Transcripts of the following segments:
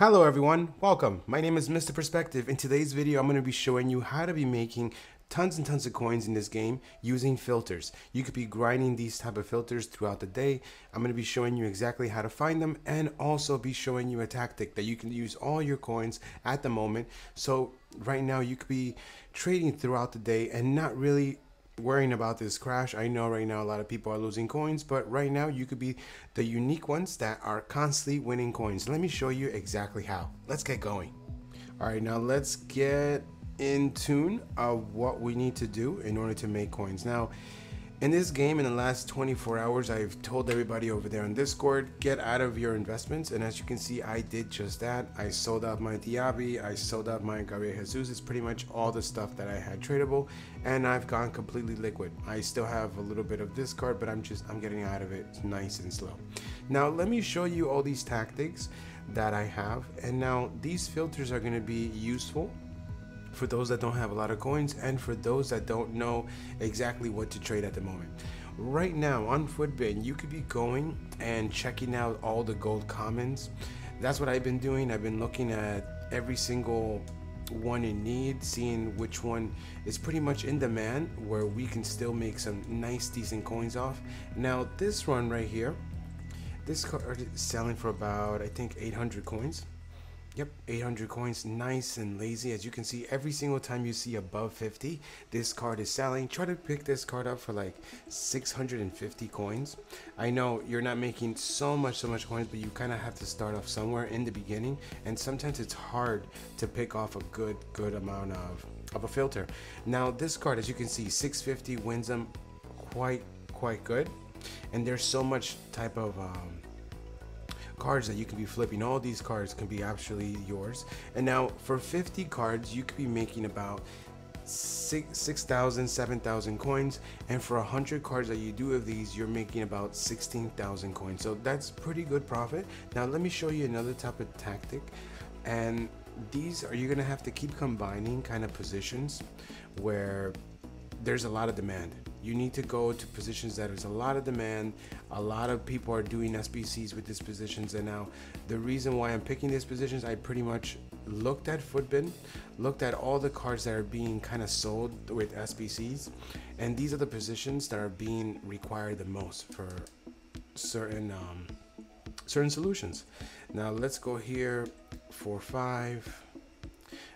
Hello everyone, welcome. My name is Mr. Perspective. In today's video, I'm going to be showing you how to be making tons and tons of coins in this game using filters. You could be grinding these type of filters throughout the day. I'm going to be showing you exactly how to find them and also be showing you a tactic that you can use all your coins at the moment. So right now you could be trading throughout the day and not really worrying about this crash. I know right now a lot of people are losing coins, but right now you could be the unique ones that are constantly winning coins. Let me show you exactly how. Let's get going. All right, now let's get in tune of what we need to do in order to make coins. Now, in this game, in the last 24 hours, I've told everybody over there on Discord, get out of your investments. And as you can see, I did just that. I sold out my Diaby, I sold out my Gabriel Jesus. It's pretty much all the stuff that I had tradable. And I've gone completely liquid. I still have a little bit of this card, but I'm just, I'm getting out of it nice and slow. Now, let me show you all these tactics that I have. And now these filters are gonna be useful for those that don't have a lot of coins and for those that don't know exactly what to trade at the moment. Right now on Futbin, you could be going and checking out all the gold commons. That's what I've been doing. I've been looking at every single one in need, seeing which one is pretty much in demand where we can still make some nice decent coins off. Now this one right here, this card is selling for about I think 800 coins. Yep, 800 coins, nice and lazy. As you can see, every single time you see above 50, this card is selling. Try to pick this card up for like 650 coins. I know you're not making so much, so much coins, but you kind of have to start off somewhere in the beginning. And sometimes it's hard to pick off a good, good amount of, of a filter. Now, this card, as you can see, 650 wins them quite, quite good. And there's so much type of um, cards that you can be flipping. All these cards can be actually yours. And now for 50 cards, you could be making about 6,000, 7,000 coins. And for 100 cards that you do of these, you're making about 16,000 coins. So that's pretty good profit. Now let me show you another type of tactic. And these are, you're gonna have to keep combining kind of positions where there's a lot of demand you need to go to positions that a lot of demand. A lot of people are doing SBCs with these positions and now the reason why I'm picking these positions I pretty much looked at Futbin looked at all the cards that are being kind of sold with SBCs and these are the positions that are being required the most for certain um, certain solutions. Now let's go here for five.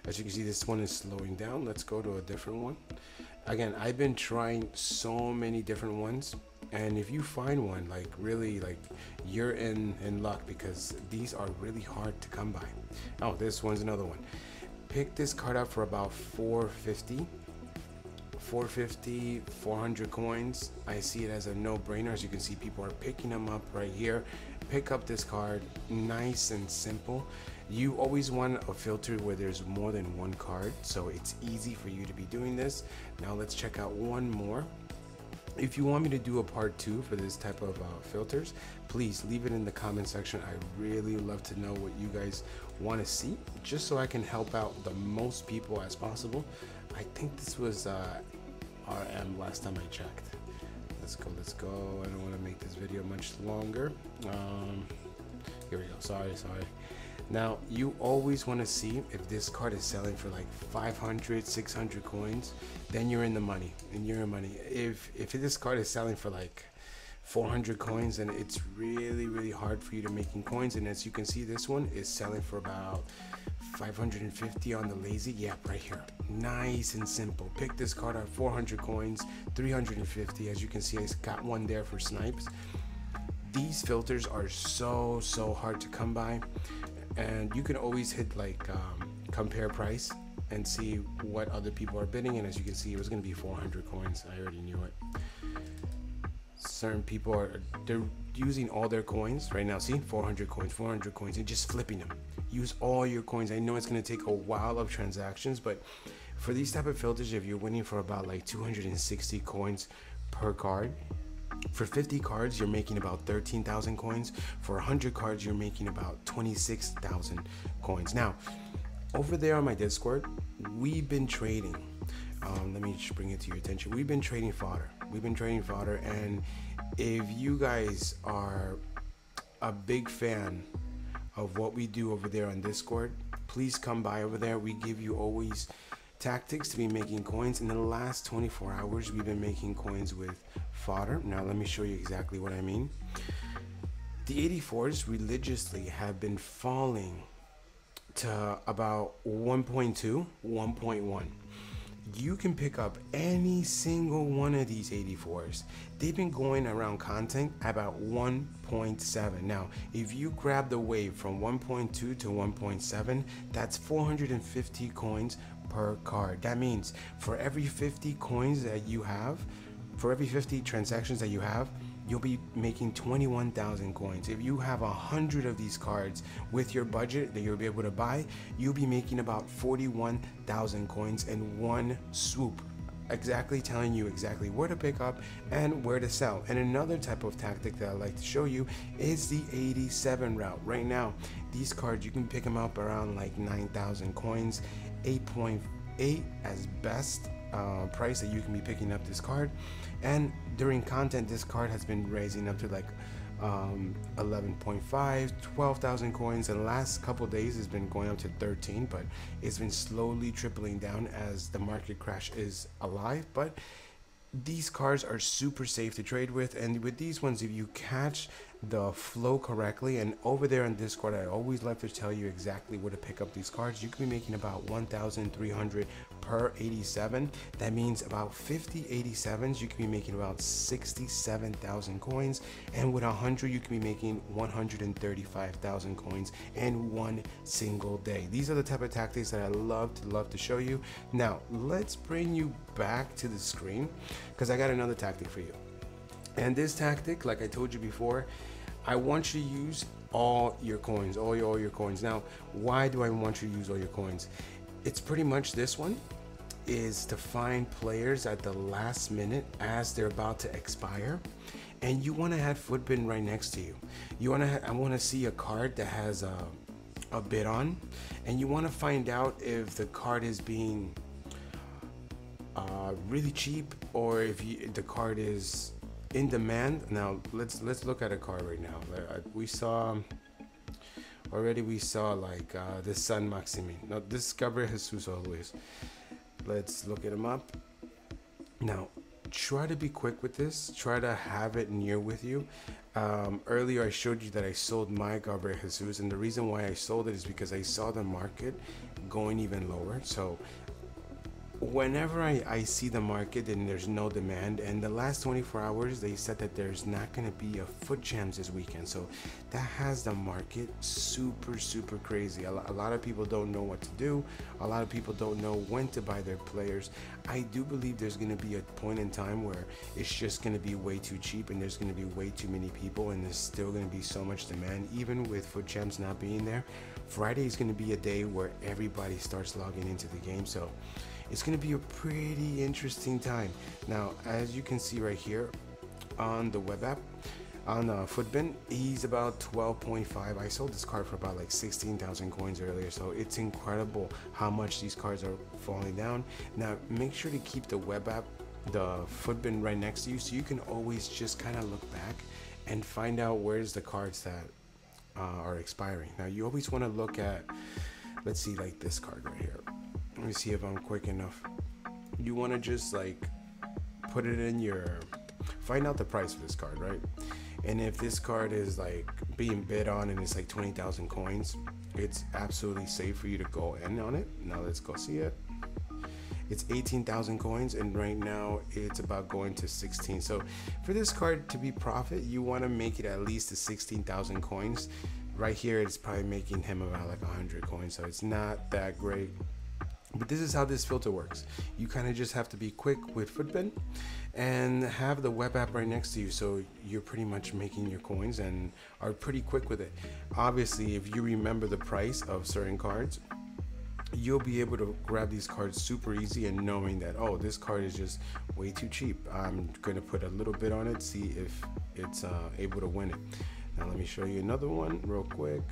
As you can see this one is slowing down. Let's go to a different one again i've been trying so many different ones and if you find one like really like you're in in luck because these are really hard to come by. Oh this one's another one. Pick this card up for about 450 450 400 coins. I see it as a no-brainer. As you can see people are picking them up right here. Pick up this card nice and simple you always want a filter where there's more than one card so it's easy for you to be doing this. Now let's check out one more. If you want me to do a part two for this type of uh, filters please leave it in the comment section. I really love to know what you guys want to see just so i can help out the most people as possible. I think this was uh, rm last time i checked. Let's go let's go. I don't want to make this video much longer. Um, here we go. Sorry sorry now, you always want to see if this card is selling for like 500, 600 coins, then you're in the money and you're in money. If, if this card is selling for like 400 coins, then it's really, really hard for you to making coins. And as you can see, this one is selling for about 550 on the lazy. Yeah, right here. Nice and simple. Pick this card up, 400 coins, 350. As you can see, I got one there for snipes. These filters are so, so hard to come by and you can always hit like um, compare price and see what other people are bidding. And as you can see it was going to be 400 coins. I already knew it. Certain people are they're using all their coins right now. See 400 coins 400 coins and just flipping them. Use all your coins. I know it's going to take a while of transactions but for these type of filters if you're winning for about like 260 coins per card for 50 cards, you're making about 13,000 coins. For 100 cards, you're making about 26,000 coins. Now, over there on my Discord, we've been trading. Um, let me just bring it to your attention. We've been trading fodder. We've been trading fodder, and if you guys are a big fan of what we do over there on Discord, please come by over there. We give you always tactics to be making coins. In the last 24 hours, we've been making coins with fodder. Now, let me show you exactly what I mean. The 84s religiously have been falling to about 1.2, 1.1 you can pick up any single one of these 84s. They've been going around content about 1.7. Now, if you grab the wave from 1.2 to 1.7, that's 450 coins per card. That means for every 50 coins that you have, for every 50 transactions that you have, you'll be making 21,000 coins. If you have a hundred of these cards with your budget that you'll be able to buy, you'll be making about 41,000 coins in one swoop. Exactly telling you exactly where to pick up and where to sell. And another type of tactic that I like to show you is the 87 route. Right now, these cards you can pick them up around like 9,000 coins, 8.8 as best uh, price that you can be picking up this card. And during content, this card has been raising up to like um, 11.5, 12,000 coins. The last couple days has been going up to 13, but it's been slowly tripling down as the market crash is alive. But these cards are super safe to trade with and with these ones if you catch the flow correctly. And over there on discord i always love to tell you exactly where to pick up these cards. You can be making about 1300 per 87 that means about 50 87s you can be making about 67,000 coins. And with 100 you can be making 135,000 coins in one single day. These are the type of tactics that i love to love to show you. Now let's bring you back to the screen because i got another tactic for you. And this tactic like i told you before I want you to use all your coins, all your all your coins. Now, why do I want you to use all your coins? It's pretty much this one is to find players at the last minute as they're about to expire and you want to have Futbin right next to you. You want to I want to see a card that has a a bid on and you want to find out if the card is being uh, really cheap or if you, the card is in demand. Now let's let's look at a car right now. Uh, we saw already. We saw like uh, the Saint-Maximin. Now this is Gabriel Jesus always. Let's look at him up. Now try to be quick with this. Try to have it near with you. Um, earlier I showed you that I sold my Gabriel Jesus, and the reason why I sold it is because I saw the market going even lower. So whenever I, I see the market and there's no demand and the last 24 hours they said that there's not going to be a FUT Champs this weekend. So that has the market super super crazy. A, a lot of people don't know what to do. A lot of people don't know when to buy their players. I do believe there's going to be a point in time where it's just going to be way too cheap and there's going to be way too many people and there's still going to be so much demand. Even with FUT Champs not being there friday is going to be a day where everybody starts logging into the game. So it's to be a pretty interesting time. Now, as you can see right here on the web app, on uh, Futbin, he's about 12.5. I sold this card for about like 16,000 coins earlier, so it's incredible how much these cards are falling down. Now, make sure to keep the web app, the Futbin right next to you, so you can always just kind of look back and find out where's the cards that uh, are expiring. Now, you always want to look at, let's see, like this card right here. Let me see if I'm quick enough. You want to just like put it in your find out the price of this card, right? And if this card is like being bid on and it's like 20,000 coins, it's absolutely safe for you to go in on it. Now let's go see it. It's 18,000 coins and right now it's about going to 16. So for this card to be profit, you want to make it at least to 16,000 coins. Right here, it's probably making him about like 100 coins. So it's not that great. But this is how this filter works. You kind of just have to be quick with Futbin and have the web app right next to you so you're pretty much making your coins and are pretty quick with it. Obviously, if you remember the price of certain cards, you'll be able to grab these cards super easy and knowing that oh this card is just way too cheap i'm going to put a little bit on it see if it's uh, able to win it now let me show you another one real quick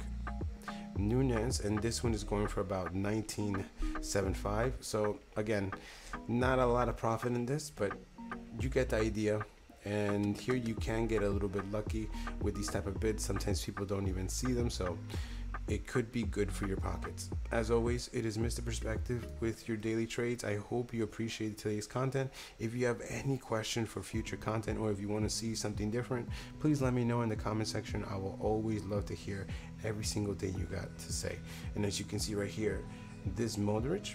Nunez, and this one is going for about 19.75. So again, not a lot of profit in this, but you get the idea. And here you can get a little bit lucky with these type of bids. Sometimes people don't even see them, so it could be good for your pockets. As always, it is Mr. Perspective with your daily trades. I hope you appreciate today's content. If you have any question for future content or if you want to see something different, please let me know in the comment section. I will always love to hear every single thing you got to say. And as you can see right here, this Modric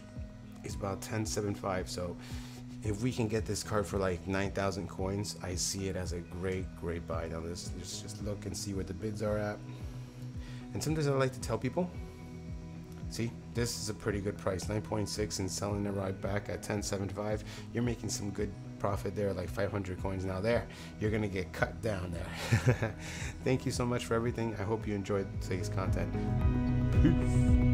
is about 1075. So if we can get this card for like 9,000 coins, I see it as a great, great buy. Now let's, let's just look and see what the bids are at. And sometimes I like to tell people, see, this is a pretty good price, 9.6 and selling it right back at 10.75. You're making some good profit there, like 500 coins now there. You're gonna get cut down there. Thank you so much for everything. I hope you enjoyed today's content. Peace.